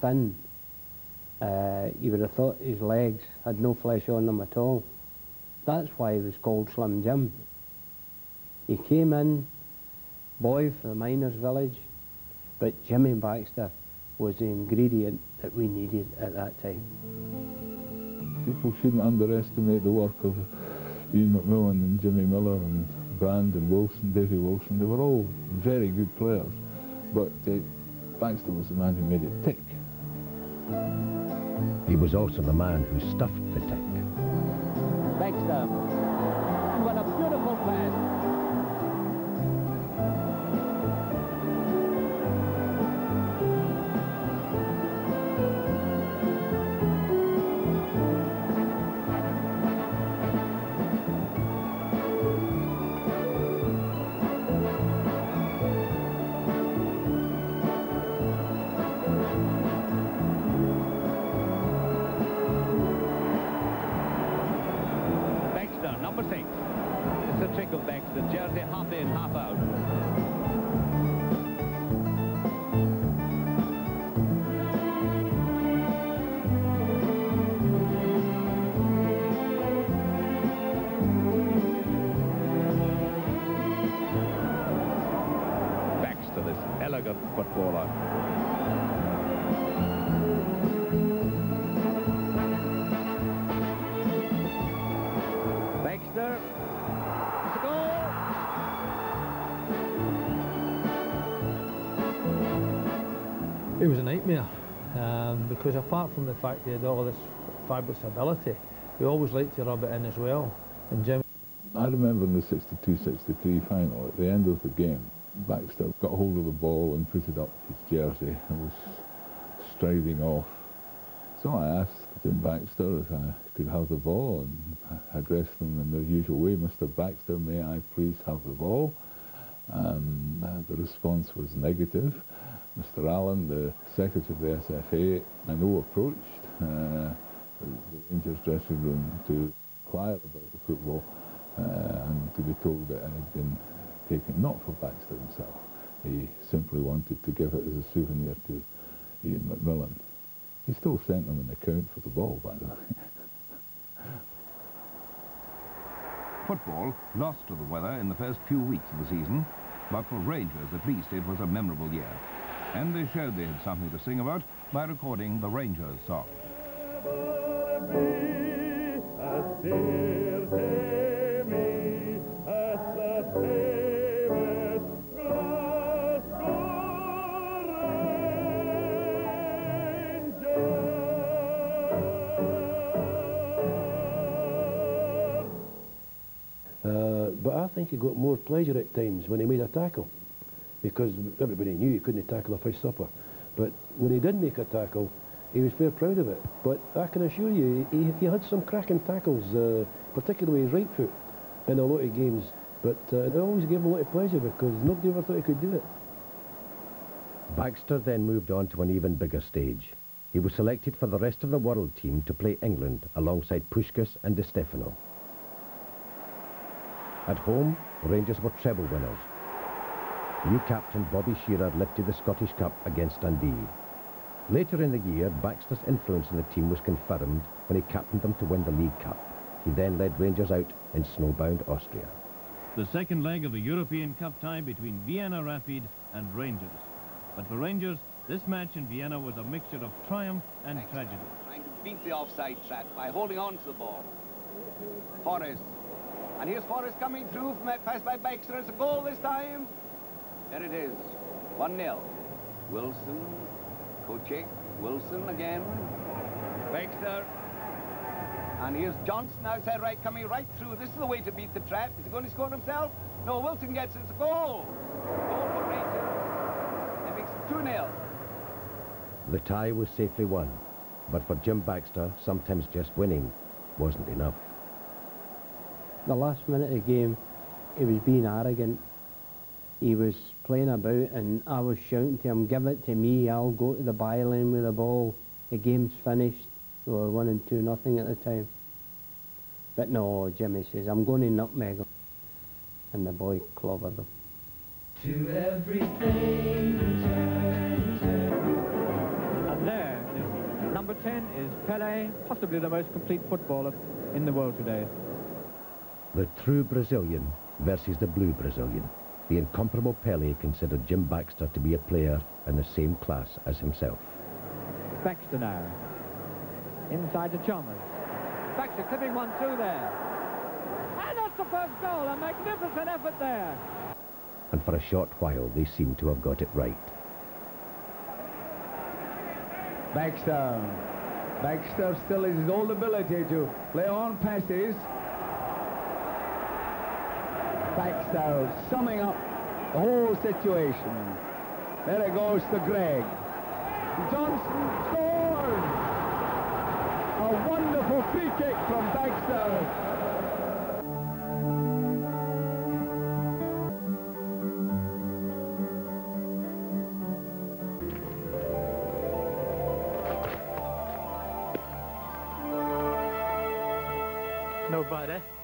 thin. Uh, you would have thought his legs had no flesh on them at all. That's why he was called Slim Jim. He came in, boy for the miners' village, but Jimmy Baxter was the ingredient that we needed at that time. People shouldn't underestimate the work of Ian McMillan and Jimmy Millar and Brandon Wilson, Davy Wilson. They were all very good players, but uh, Baxter was the man who made it tick. He was also the man who stuffed the tick. Thanks, What number six. It's a trickle back to the jersey, half in, half out. Baxter, this elegant footballer. It was a nightmare um, because apart from the fact he had all this fabulous ability, he always liked to rub it in as well. And Jim. I remember in the 62-63 final, at the end of the game, Baxter got hold of the ball and put it up his jersey and was striding off. So I asked Jim Baxter if I could have the ball and I addressed him in the usual way, Mr Baxter, may I please have the ball? And uh, the response was negative. Mr Allan, the secretary of the SFA, I know approached uh, the Rangers dressing room to inquire about the football uh, and to be told that it had been taken not for Baxter himself. He simply wanted to give it as a souvenir to Ian McMillan. He still sent them an account for the ball, by the way. Football lost to the weather in the first few weeks of the season, but for Rangers at least it was a memorable year. And they showed they had something to sing about by recording the Rangers song. Uh, but I think he got more pleasure at times when he made a tackle because everybody knew he couldn't tackle a fish supper. But when he did make a tackle, he was fair proud of it. But I can assure you, he, he had some cracking tackles, uh, particularly his right foot, in a lot of games. But uh, it always gave him a lot of pleasure because nobody ever thought he could do it. Baxter then moved on to an even bigger stage. He was selected for the rest of the world team to play England alongside Puskas and Di Stefano. At home, Rangers were treble winners, New captain Bobby Shearer lifted the Scottish Cup against Dundee. Later in the year, Baxter's influence in the team was confirmed when he captained them to win the League Cup. He then led Rangers out in snowbound Austria. The second leg of the European Cup tie between Vienna Rapid and Rangers. But for Rangers, this match in Vienna was a mixture of triumph and tragedy. Trying to beat the offside trap by holding on to the ball. Forrest. And here's Forrest coming through from that pass by Baxter. It's a goal this time. There it is. 1-0. Wilson, Kochek, Wilson again. Baxter. And here's Johnston outside right, coming right through. This is the way to beat the trap. Is he going to score himself? No, Wilson gets it. It's a goal. Goal for Rangers. It makes it 2-0. The tie was safely won, but for Jim Baxter, sometimes just winning wasn't enough. The last minute of the game, he was being arrogant he was playing about and I was shouting to him, give it to me, I'll go to the byline with the ball. The game's finished. We were one and two nothing at the time. But no, Jimmy says, I'm going to nutmeg him. And the boy clobbered him. To everything turn, turn. And there number 10 is Pele, possibly the most complete footballer in the world today. The true Brazilian versus the blue Brazilian. The incomparable Pele considered Jim Baxter to be a player in the same class as himself. Baxter now. Inside to Chalmers. Baxter clipping one through there. And that's the first goal. A magnificent effort there. And for a short while, they seem to have got it right. Baxter. Baxter still has his old ability to play on passes. Baxter summing up the whole situation. There it goes to Gregg. Johnston scores! A wonderful free kick from Baxter. No bad, eh?